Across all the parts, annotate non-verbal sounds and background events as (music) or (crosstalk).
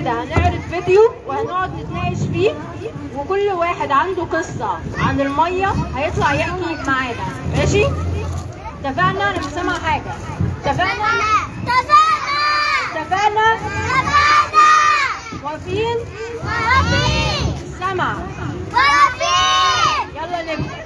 كده هنعرض فيديو وهنقعد نتناقش فيه وكل واحد عنده قصة عن المية هيطلع يحكي معانا. ماشي؟ اتفقنا؟ أنا مش سامعة حاجة. اتفقنا؟ اتفقنا؟ واقفين؟ سمع يلا نبدا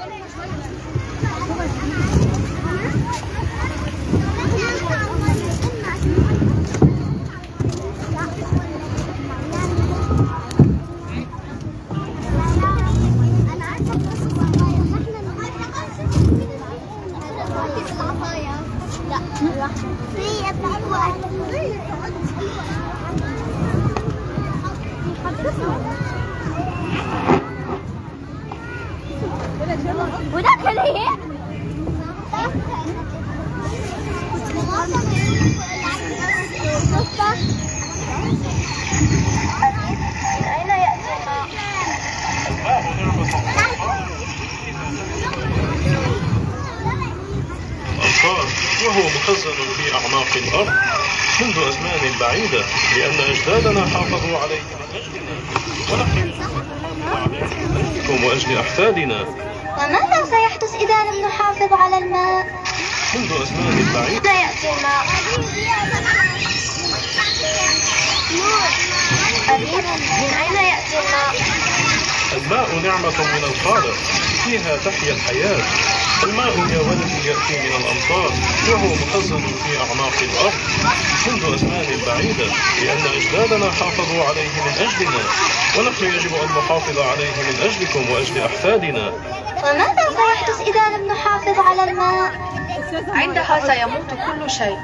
وده كان إيه؟ من أين يأتي الماء؟ الأنهار وهو مخزن في أعماق الأرض منذ أزمان بعيدة لأن أجدادنا حافظوا عليه من أجلنا ونحن نحافظ عليه من أجلكم وأجل أحفادنا وماذا سيحدث إذا لم نحافظ على الماء؟ منذ أزمان بعيدة من أين يأتي الماء؟ الماء نعمة من الخالق. فيها تحيا الحياة. الماء يا ولدي يأتي من الأمطار. وهو مخزن في أعماق الأرض. منذ أزمان بعيدة. لأن أجدادنا حافظوا عليه من أجلنا. ونحن يجب أن نحافظ عليه من أجلكم وأجل أحفادنا. وماذا سيحدث إذا لم نحافظ على الماء؟ عندها سيموت كل شيء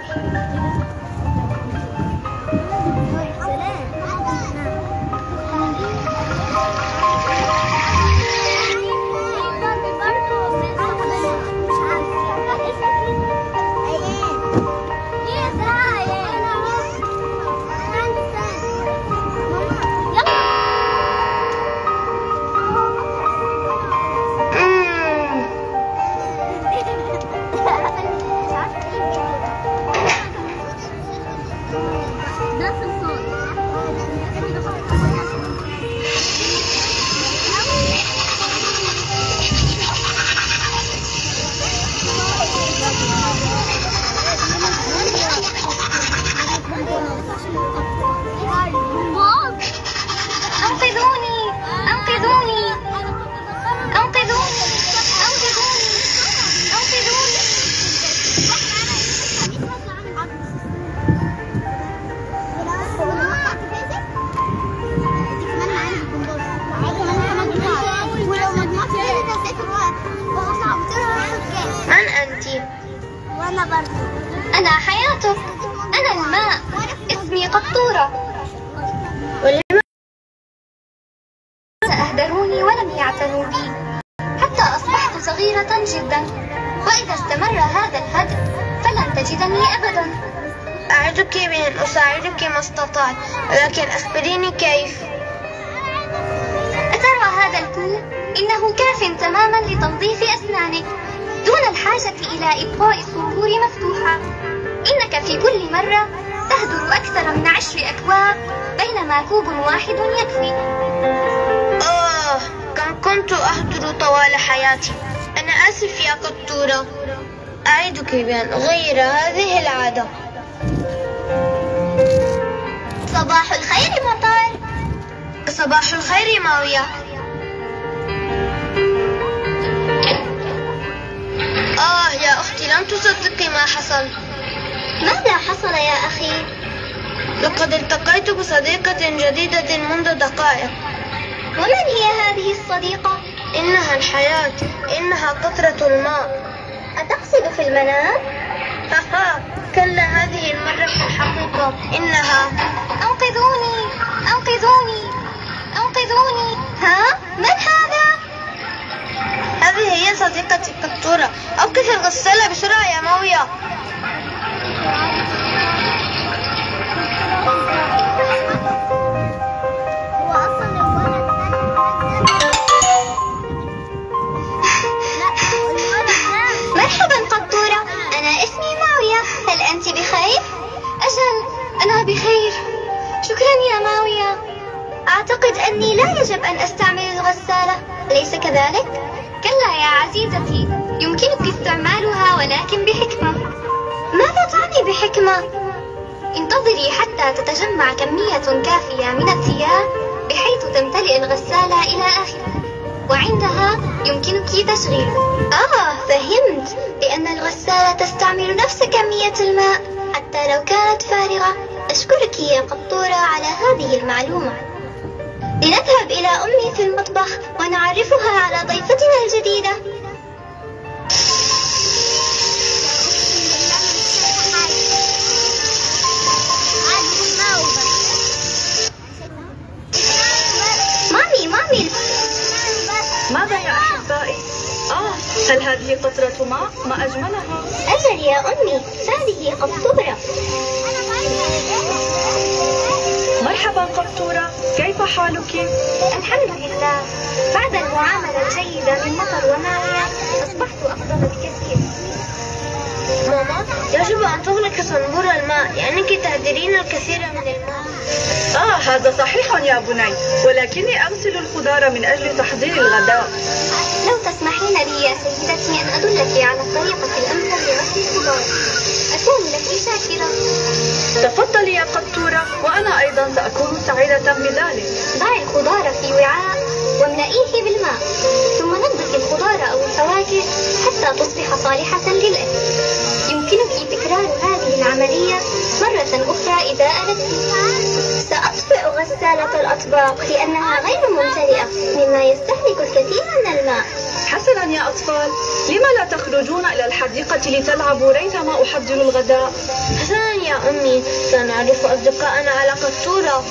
ولكن أخبريني كيف؟ أترى هذا الكل؟ إنه كاف تماما لتنظيف أسنانك. دون الحاجة إلى إبقاء الصخور مفتوحة. إنك في كل مرة تهدر أكثر من عشر أكواب بينما كوب واحد يكفي. آه كم كنت أهدر طوال حياتي. أنا آسف يا قطورة. أعدك بأن أغير هذه العادة. صباح الخير مطار صباح الخير ماوية آه يا أختي لم تصدقي ما حصل ماذا حصل يا أخي؟ لقد التقيت بصديقة جديدة منذ دقائق ومن هي هذه الصديقة؟ إنها الحياة إنها قطرة الماء أتقصد في المنام؟ هاها كلا هذه المرة في الحقيقة إنها أنقذوني. أنقذوني. أنقذوني. ها؟ من هذا؟ هذه هي صديقتي قطورة أوقف الغسالة بسرعة يا ماوية يا ماوية. أعتقد أني لا يجب أن أستعمل الغسالة. أليس كذلك؟ كلا يا عزيزتي. يمكنك استعمالها ولكن بحكمة. ماذا تعني بحكمة؟ انتظري حتى تتجمع كمية كافية من الثياب بحيث تمتلئ الغسالة إلى آخرها وعندها يمكنك تشغيله آه فهمت. لأن الغسالة تستعمل نفس كمية الماء. حتى لو كانت فارغة أشكرك يا قطورة على هذه المعلومة. لنذهب إلى أمي في المطبخ ونعرفها على ضيفتنا الجديدة. هذا صحيح يا بني ولكني أغسل الخضار من أجل تحضير الغداء. لو تسمحين لي يا سيدتي أن أدلك على الطريقة الأمثل لغسل الخضار. أكون لك شاكرة. تفضلي يا قطورة وأنا أيضا سأكون سعيدة بذلك ضعي الخضار في وعاء واملئيه بالماء ثم نظفي الخضار أو الفواكه حتى تصبح صالحة للأكل غسالة الأطباق لأنها غير ممتلئة مما يستهلك الكثير من الماء. حسنا يا أطفال لما لا تخرجون إلى الحديقة لتلعبوا ريثما أحضر الغداء؟ حسنا يا أمي سنعرف أصدقائنا على قطورة.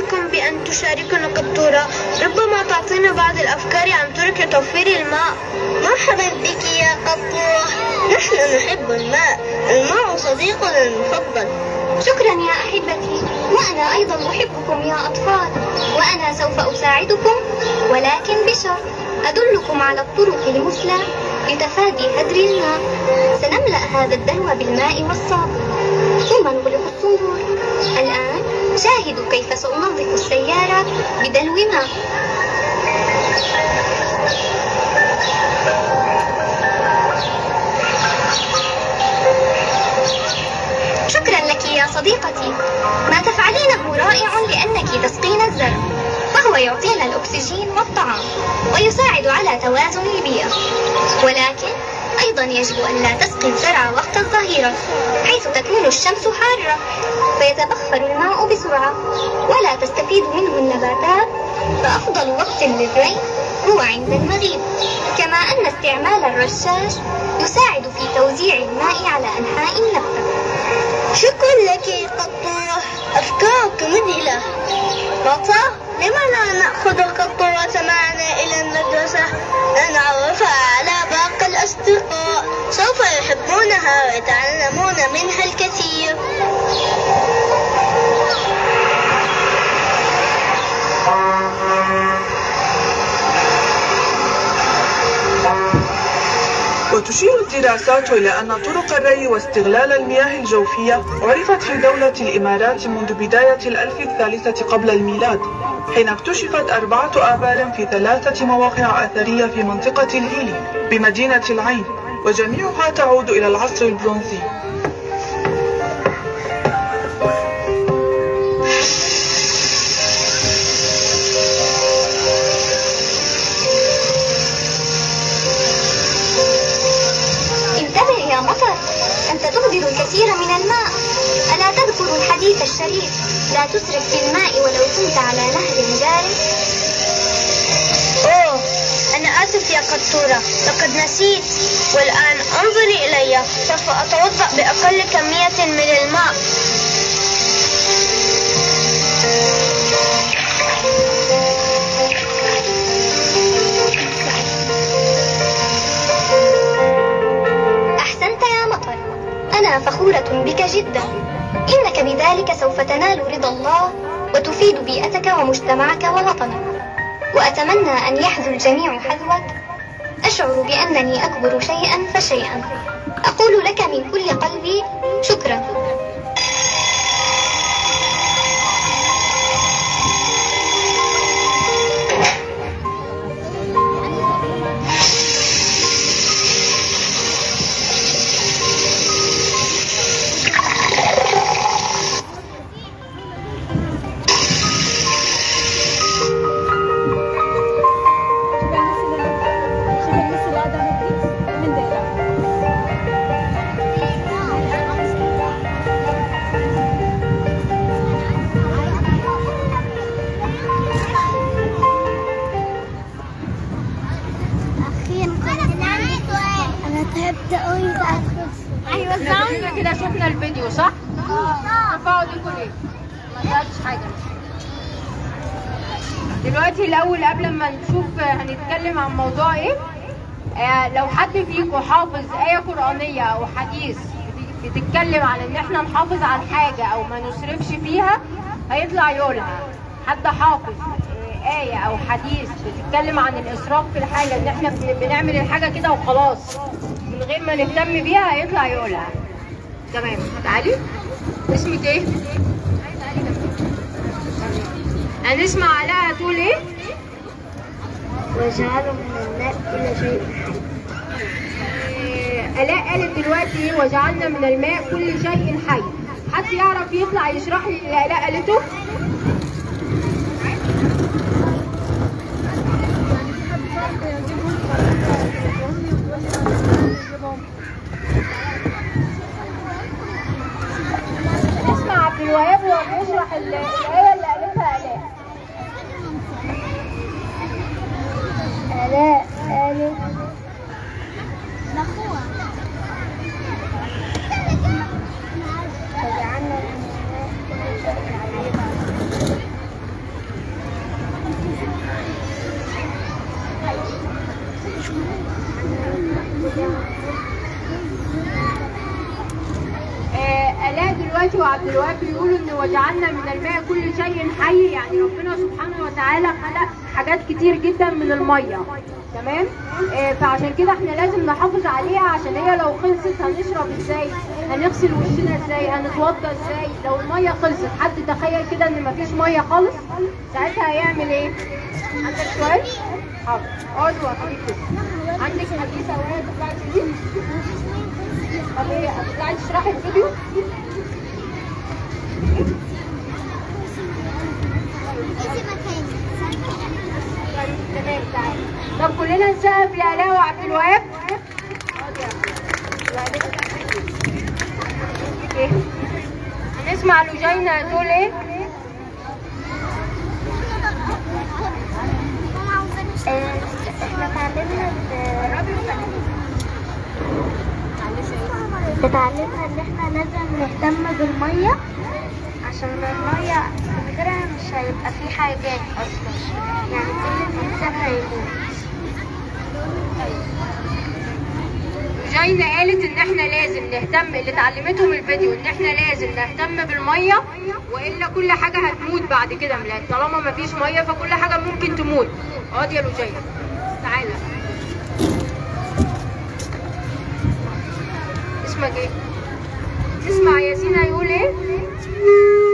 رأيكم بأن تشاركنا قطورة ربما تعطينا بعض الأفكار عن طرق توفير الماء. مرحبا بك يا قطورة نحن نحب الماء. الماء صديقنا المفضل. شكرا يا أحبتي. وأنا أيضا أحبكم يا أطفال. وأنا سوف أساعدكم ولكن بشرط. أدلكم على الطرق المثلى لتفادي هدر الماء. سنملأ هذا الدلو بالماء والصابون ثم نغلق الصندوق. الآن شاهدوا كيف سأنظف السيارة بدلو ماء شكرا لك يا صديقتي. ما تفعلينه رائع لأنك تسقين الزرع وهو يعطينا الأكسجين والطعام ويساعد على توازن البيئة ولكن أيضا يجب أن لا تسقي الزرع وقت الظهيرة حيث تكون الشمس حارة فيتبخر الماء بسرعة ولا تستفيد منه النباتات فأفضل وقت للري هو عند المغيب كما أن استعمال الرشاش يساعد في توزيع الماء على أنحاء النبتة شكرا لك قطورة أفكارك مذهلة. لما لا نأخذ القطورة معنا إلى المدرسة؟ لنعرفها على باقي الأصدقاء. سوف يحبونها ويتعلمون منها الكثير. وتشير الدراسات إلى أن طرق الري واستغلال المياه الجوفية عرفت في دولة الإمارات منذ بداية الألف الثالثة قبل الميلاد. حين اكتشفت أربعة آبار في ثلاثة مواقع أثرية في منطقة الهيلي بمدينة العين وجميعها تعود إلى العصر البرونزي. انتبه يا مطر أنت تهدر الكثير من الماء. ألا تذكر الحديث الشريف؟ لا تسرف في الماء ولو كنت على نهر جاري أوه أنا آسف يا قطورة. لقد نسيت والآن انظري إلي. سوف أتوضأ بأقل كمية من الماء. أحسنت يا مطر. أنا فخورة بك جدا. إنك بذلك سوف تنال رضا الله وتفيد بيئتك ومجتمعك ووطنك. وأتمنى أن يحذو الجميع حذوك أشعر بأنني أكبر شيئا فشيئا. أقول لك من كل قلبي شكرا. تعبت قوي أيوه كده كده شفنا الفيديو صح؟ ارفعوا ايديكم ليه؟ ما طلعتش حاجة. دلوقتي الأول قبل ما نشوف هنتكلم عن موضوع إيه؟ آه لو حد فيكم حافظ آية قرآنية أو حديث بتتكلم عن إن إحنا نحافظ على حاجة أو ما نصرفش فيها هيطلع يقولها. حد حافظ آية أو حديث بتتكلم عن الإسراف في الحاجة إن إحنا بن- بنعمل الحاجة كده وخلاص. من غير ما نهتم بيها هيطلع يقولها. تمام. تعالي اسمك إيه؟ هنسمع علاء هتقول إيه؟ وجعلوا من الماء كل شيء آه، آلاء قالت دلوقتي إيه وجعلنا من الماء كل شيء حي. حد يعرف يطلع يشرح لي اللي آلاء قالته؟ نسمع عبد الوهاب وهو بيشرح ال- الآية اللي قالتها آلاء. آلاء قالت وجعلنا من الماء كل شيء حي آه، آلاء دلوقتي وعبد الوهاب بيقولوا إن وجعلنا من الماء كل شيء حي يعني ربنا سبحانه وتعالى خلق حاجات كتير جدا من المية. تمام؟ آه، فعشان كده إحنا لازم نحافظ عليها عشان هي لو خلصت هنشرب إزاي؟ هنغسل وشنا إزاي؟ هنتوضى إزاي؟ لو المية خلصت حد تخيل كده إن مفيش مية خالص؟ ساعتها هيعمل إيه؟ عندك سؤال؟ حاضر. كده عندك حديث أو إيه تطلعي تقولي طب إيه هتطلعي تشرحي الفيديو؟ طب كلنا نسقف لآلاء وعبد الوهاب هنسمع لوجينا هتقول إيه؟ إحنا اتعلمنا اتعلمنا إن إحنا لازم نهتم بالمية. عشان المية من غيرها مش هيبقى في حاجات أصلا يعني كل الانسان هيموت جاينا قالت إن إحنا لازم نهتم اللي اتعلمته من الفيديو إن إحنا لازم نهتم بالمية وإلا كل حاجة هتموت بعد كده ملان. طالما مفيش مية فكل حاجة ممكن تموت. اقعد يا لوجينا تعالى. اسمك إيه؟ اسمع ياسين هيقول إيه؟ إحنا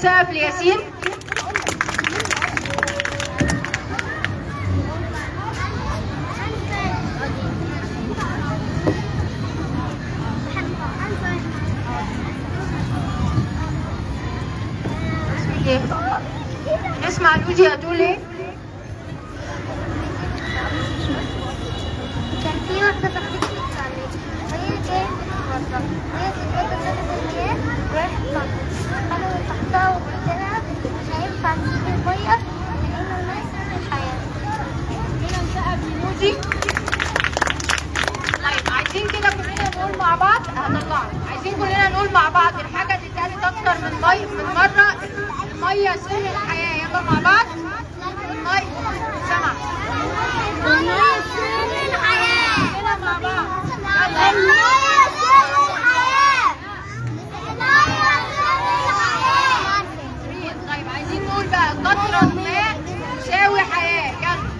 الحياة كلنا نسقف لياسين اسمك إيه نسمع لوجي هتقول إيه كان في واحدة صاحبتي كثرة وهي ستات درجة المياه رايح القطر قالوا تحتها وقلت لها مش هينفع تجيب المية لأن المية سر الحياة كلنا نسقف لنودي طيب عايزين كده كلنا عايزين كلنا نقول مع بعض الحاجة دي اتقالت أكتر من مي من مرة. المية سر الحياة. يلا مع بعض. المية سمع. المية سر الحياة. كده مع بعض يلا المية سر الحياة المية سر الحياة طيب عايزين نقول بقى قطرة ماء تساوي حياة يلا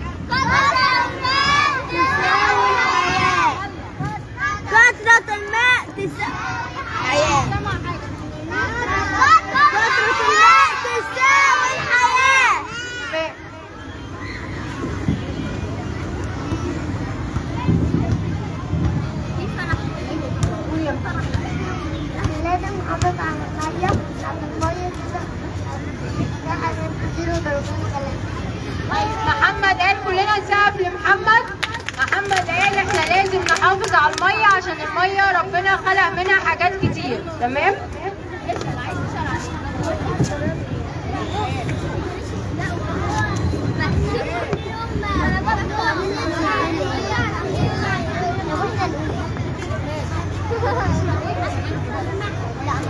كثرة الماء تساوي حياة سمع حاجة كثرة الماء تساوي الحياة ماء. لازم نحافظ على المية عشان المية ده حاجات كتير وضرورية طيب محمد كلنا نسقف لمحمد. محمد قال إحنا لازم نحافظ على المية عشان المية ربنا خلق منها حاجات كتير. تمام؟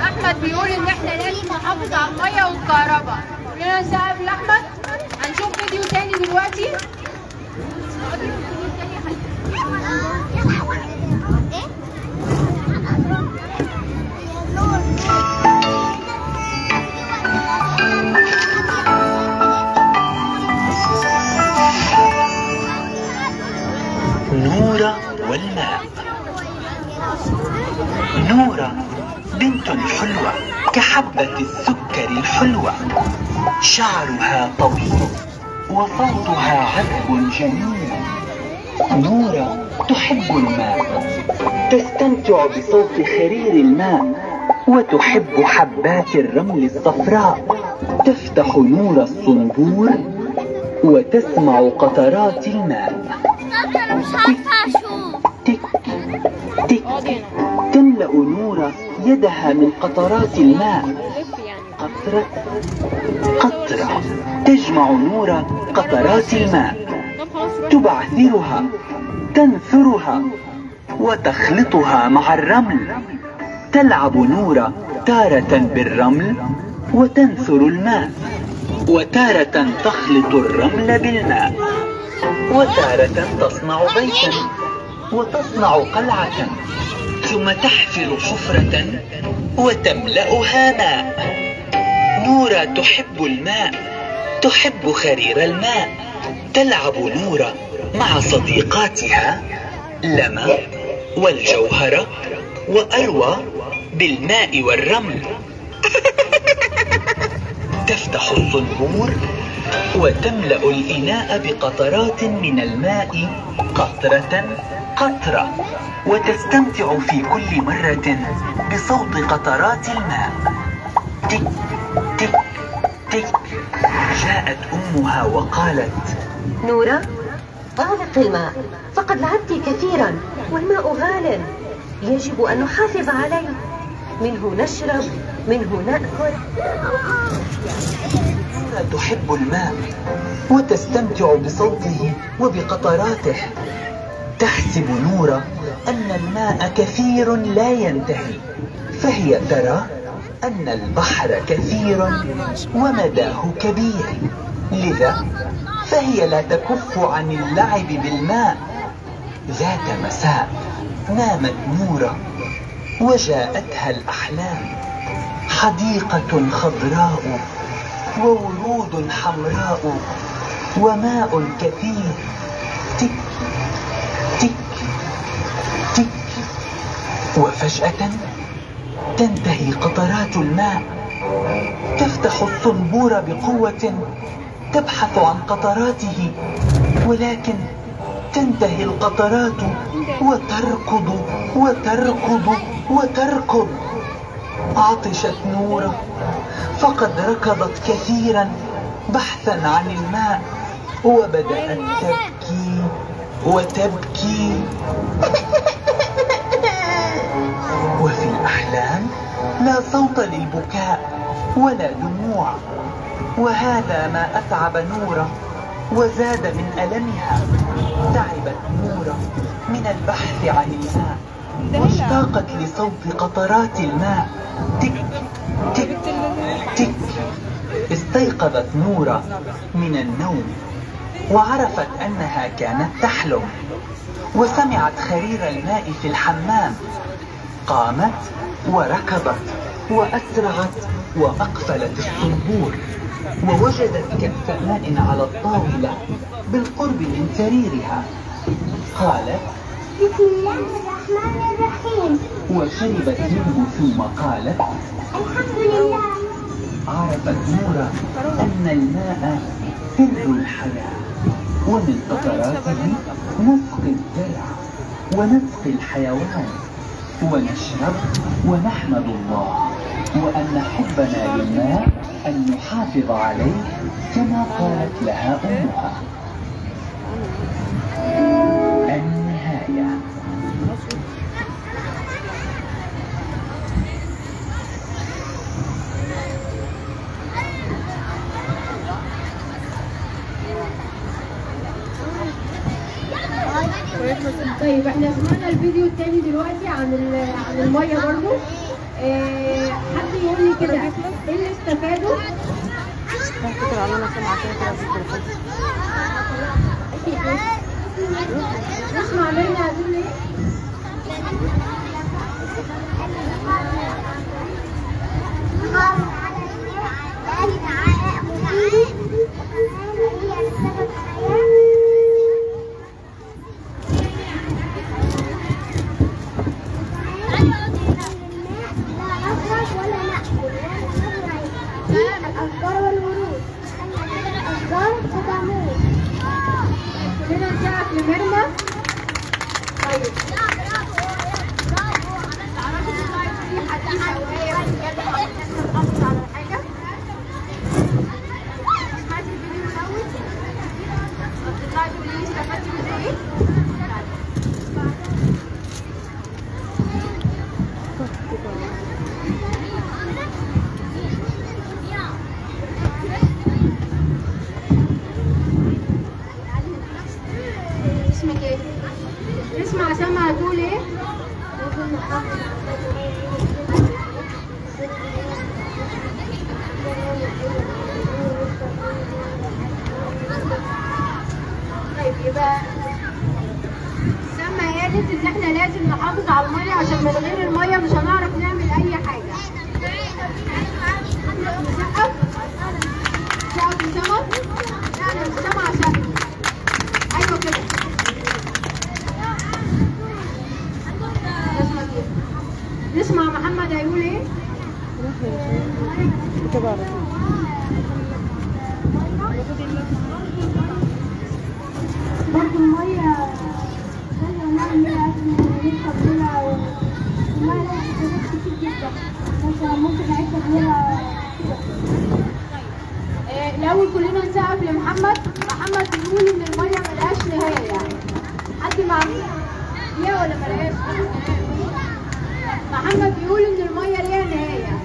أحمد بيقول إن إحنا لازم نحافظ على المية والكهرباء. كلنا نسقف لأحمد. هنشوف فيديو تاني دلوقتي. نورة والماء. نورة بنت حلوة كحبة السكر الحلوة شعرها طويل. وصوتها عذب جميل نورة تحب الماء. تستمتع بصوت خرير الماء وتحب حبات الرمل الصفراء. تفتح نور الصنبور وتسمع قطرات الماء. تك تك تملأ نورة يدها من قطرات الماء. قطرة تجمع نورة قطرات الماء تبعثرها تنثرها وتخلطها مع الرمل. تلعب نورة تارة بالرمل وتنثر الماء وتارة تخلط الرمل بالماء وتارة تصنع بيتا وتصنع قلعة. ثم تحفر حفرة وتملأها ماء. نورة تحب الماء تحب خرير الماء تلعب نورة مع صديقاتها لما والجوهرة وأروى بالماء والرمل. (laughs) تفتح الصنبور وتملأ الإناء بقطرات من الماء قطرة قطرة وتستمتع في كل مرة بصوت قطرات الماء. تك تك جاءت أمها وقالت نورة أغلق الماء فقد لعبت كثيرا والماء غال. يجب أن نحافظ عليه. منه نشرب منه نأكل. نورة تحب الماء وتستمتع بصوته وبقطراته. تحسب نورة أن الماء كثير لا ينتهي فهي ترى أن البحر كثير ومداه كبير. لذا فهي لا تكف عن اللعب بالماء. ذات مساء نامت نورة وجاءتها الأحلام. حديقة خضراء وورود حمراء وماء كثير. تك تك تك. وفجأة تنتهي قطرات الماء. تفتح الصنبور بقوة تبحث عن قطراته ولكن تنتهي القطرات وتركض وتركض وتركض. عطشت نورة فقد ركضت كثيرا بحثا عن الماء وبدأت تبكي وتبكي. (laughs) لا صوت للبكاء ولا دموع وهذا ما أتعب نورة وزاد من ألمها تعبت نورة من البحث عن الماء. واشتاقت لصوت قطرات الماء. تك تك تك. استيقظت نورة من النوم وعرفت أنها كانت تحلم وسمعت خرير الماء في الحمام. قامت وركضت وأسرعت وأقفلت الصنبور ووجدت كأس ماء على الطاولة بالقرب من سريرها. قالت بسم الله الرحمن الرحيم. وشربت منه ثم قالت الحمد لله. عرفت نورة أن الماء سر الحياة ومن قطراته نسقي الزرع ونسقي الحيوان. ونشرب ونحمد الله وأن حبنا للماء أن نحافظ عليه كما قالت لها أمها. طيب إحنا سمعنا الفيديو التاني دلوقتي عن عن المية برضو. آه، حد يقول لي كده إيه اللي استفاده نسمع منها هتقول إيه؟ الأشجار बोले ليها ولا ملهاش؟ محمد بيقول إن المية ليها نهاية.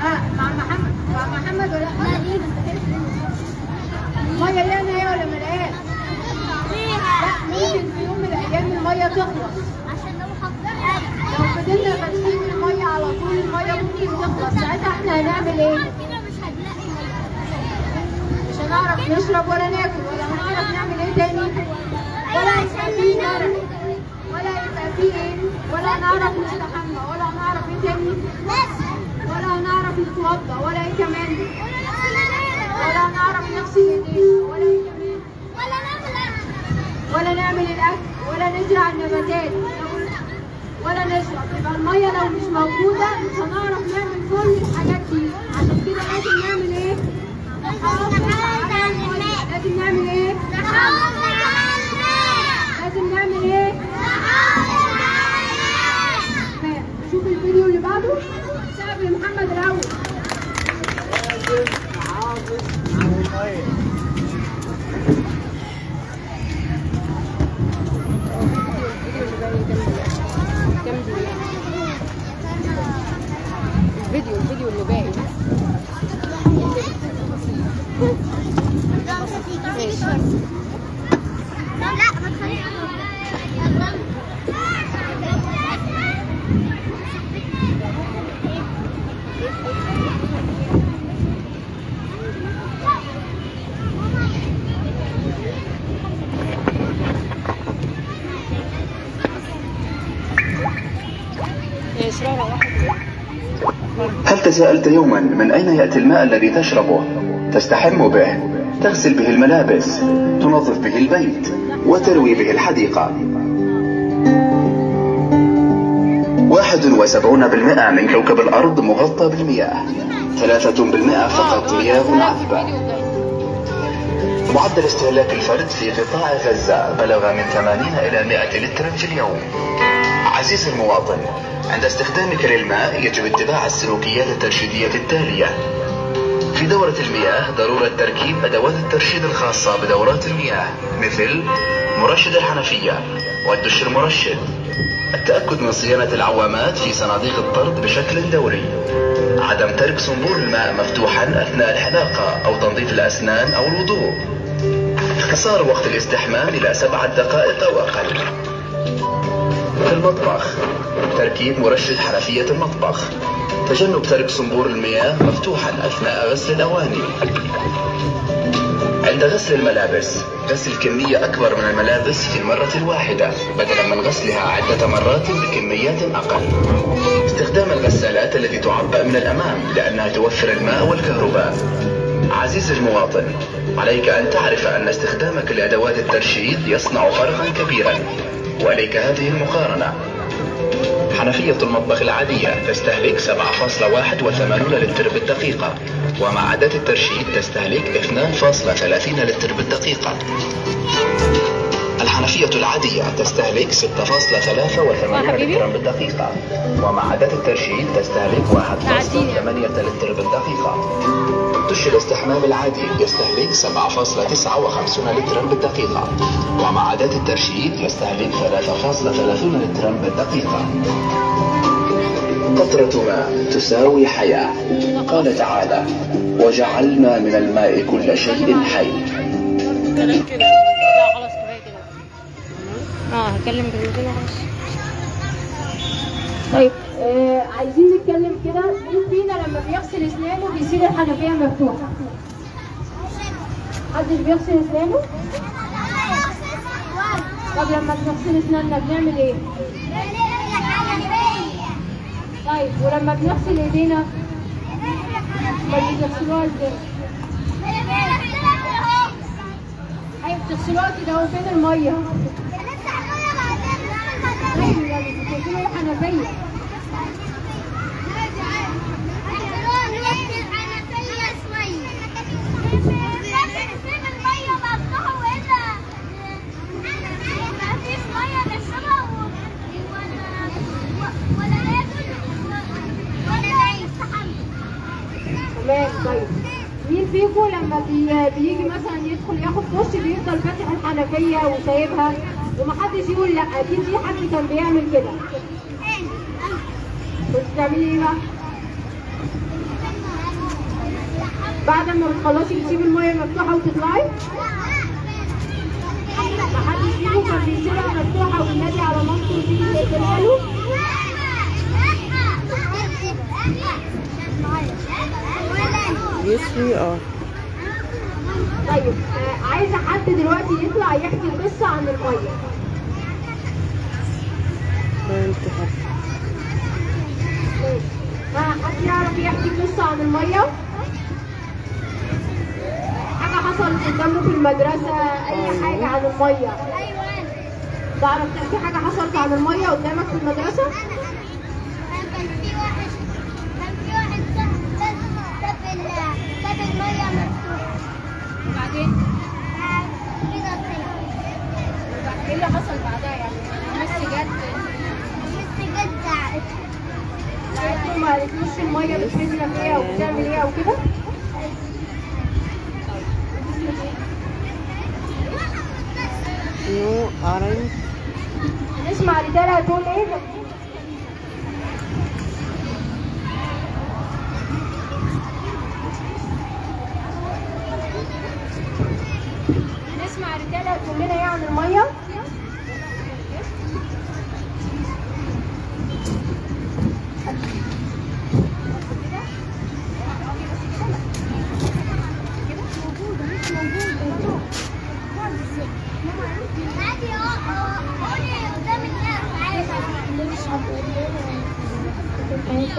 ها مع محمد. مع محمد ولا لأ؟ المية ليها نهاية ولا ملهاش؟ لأ ممكن في يوم من الأيام المية تخلص. لو فضلنا فاتحين المية على طول المية ممكن تخلص. ساعتها إحنا هنعمل إيه؟ مش هنعرف نشرب ولا ناكل. ولا هنعرف نعمل إيه تاني؟ ولا نار ولا إيه ولا هنعرف نستحمى ولا هنعرف إيه تاني ولا هنعرف نتوضى ولا كمان ولا هنعرف نغسل ايدينا ولا كمان ولا نعمل الأكل. ولا نزرع النباتات. ولا نشرب. يبقى المية لو مش موجودة مش هنعرف نعمل كل الحاجات دي. عشان كده لازم نعمل إيه؟ نحافظ على المية. لازم نعمل إيه؟ لازم نعمل إيه؟ تمام الفيديو اللي بعده. سقف لمحمد الأول. الفيديو تساءلت يوما من أين يأتي الماء الذي تشربه؟ تستحم به تغسل به الملابس تنظف به البيت وتروي به الحديقة. واحد وسبعون بالمئة من كوكب الأرض مغطى بالمياه. ثلاثة بالمئة فقط مياه عذبة معدل استهلاك الفرد في قطاع غزة بلغ من 80 إلى 100 لتر في اليوم. عزيزي المواطن عند استخدامك للماء يجب اتباع السلوكيات الترشيدية التالية. في دورة المياه ضرورة تركيب أدوات الترشيد الخاصة بدورات المياه مثل مرشد الحنفية والدش المرشد. التأكد من صيانة العوامات في صناديق الطرد بشكل دوري. عدم ترك صنبور الماء مفتوحا أثناء الحلاقة أو تنظيف الأسنان أو الوضوء. اختصار وقت الاستحمام إلى سبعة دقائق أو أقل. في المطبخ. تركيب مرشد حنفية المطبخ. تجنب ترك صنبور المياه مفتوحا أثناء غسل الأواني. عند غسل الملابس غسل كمية أكبر من الملابس في المرة الواحدة بدلا من غسلها عدة مرات بكميات أقل. استخدام الغسالات التي تعبأ من الأمام لأنها توفر الماء والكهرباء. عزيزي المواطن عليك أن تعرف أن استخدامك لأدوات الترشيد يصنع فرقا كبيرا. وإليك هذه المقارنة. حنفية المطبخ العادية. تستهلك 7.81 لتر بالدقيقة. ومع أداة الترشيد تستهلك 2.30 لتر بالدقيقة. الحنفية العادية تستهلك 6.83 لترا بالدقيقة. ومع أداة الترشيد تستهلك 1.8 لتر بالدقيقة. دش الاستحمام العادي يستهلك 7.59 لترا بالدقيقة. ومع أداة الترشيد يستهلك 3.30 لترا بالدقيقة. قطرة ماء تساوي حياة. قال تعالى وجعلنا من الماء كل شيء حي. آه هكلم خلاص طيب آه عايزين نتكلم كده. مين فينا لما بيغسل اسنانه بيسيب الحنفيه مفتوحة؟ محدش بيغسل اسنانه؟ طب لما بنغسل اسناننا بنعمل إيه؟ طيب ولما بنغسل ايدينا ما بنغسلوها إزاي؟ أيوه بتغسلوها كده اهو فين المية؟ الحنفيه مين فيكم لما بي... بيجي مثلا يدخل ياخد دش بيفضل فاتح الحنفية وسايبها؟ ومحدش يقول لا أكيد في حد كان بيعمل كده كنت بتعملي إيه بقى؟ بعد ما بتخلصي بتسيبي المية مفتوحة وتطلعي؟ محدش فيكم كان بيسيبها مفتوحة وينادي على مامته وتيجي تقفلها له؟ يسوي آه طيب عايزة حد دلوقتي يطلع يحكي قصه عن المية. ها حد يعرف يحكي قصه عن المية؟ حاجة حصلت قدامه في المدرسة أي حاجة عن المية. تعرف تحكي حاجة حصلت عن المية قدامك في المدرسة؟ وبعدين؟ إيه اللي حصل بعدها يعني؟ ميسي جت قالت له ما قالتلوش المية بتنزل فيها وبتعمل إيه أو كده؟ نو اورنج نسمع رجاله هتقول إيه نسمع رجاله هتقول لنا إيه عن الميه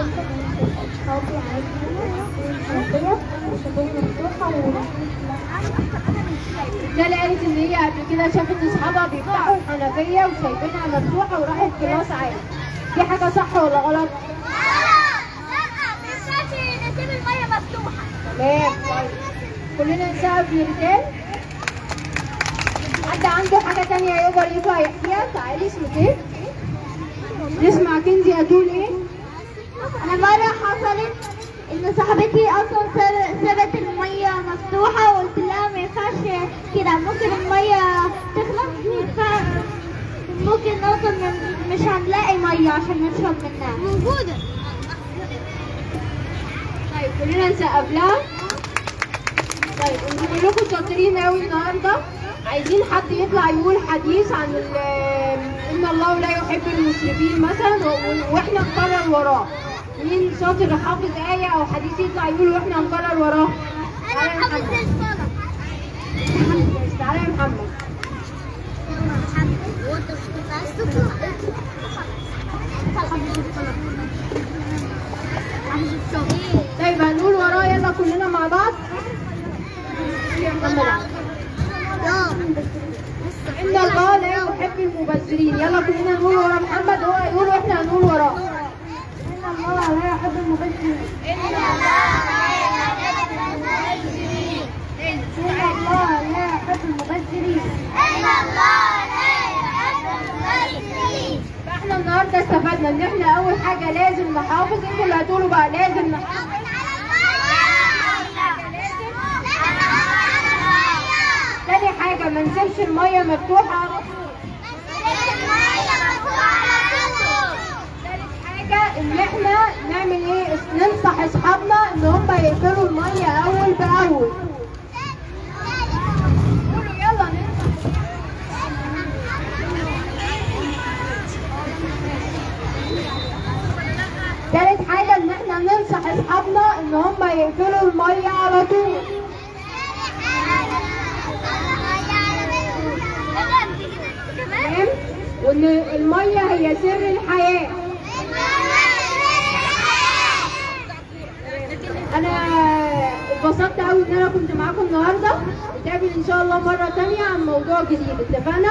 أصحابي عادي وشافوني مفتوحة رجالة قالت ان هي قبل كده شافت اصحابها بيفتحوا الحنفية وشايفينها مفتوحة وراحت كلاس عادي دي حاجة صح ولا غلط؟ تمام طيب كلنا نسقف للرجال حد عنده حاجة تانية يقدر يطلع يحكيها تعالي اسمك إيه؟ نسمع كنزي هتقول إيه؟ أنا مرة حصلت إن صاحبتي أصلا ساب- سابت المية مفتوحة وقلت لها ما ينفعش كده. ممكن المية تخلص؟ ممكن نوصل من مش هنلاقي مية عشان نشرب منها. موجودة. طيب كلنا نسقف لها طيب أنتوا كلكم شاطرين قوي النهارده. عايزين حد يطلع يقول حديث عن إن الله لا يحب المسرفين مثلا وإحنا نكرر وراه. مين شاطر حافظ آية أو حديث يطلع يقول وإحنا نكرر وراه؟ تعالى يا محمد. يا محمد طيب هنقول وراه يلا كلنا مع بعض. إن الله لا يحب المبذرين. يلا كلنا نقول ورا محمد. هو يقول وإحنا هنقول وراه إن الله لا يحب المبذرين. إن الله لا يحب المبذرين فاحنا النهارده استفدنا ان إحنا اول حاجة لازم نحافظ أنتوا اللي هتقولوا بقى لازم نحافظ. تاني حاجة ما نسيبش الميه مفتوحه. تالت حاجة ان إحنا نعمل إيه؟ ننصح اصحابنا ان هم يقفلوا الميه اول باول قولوا يلا ننصح تالت حاجة إن إحنا ننصح أصحابنا إن هم يقفلوا المية على طول. تمام؟ وإن المية هي سر الحياة. أنا اتبسطت قوي إن أنا كنت معاكم النهارده. نتقابل إن شاء الله مرة تانية عن موضوع جديد. اتفقنا؟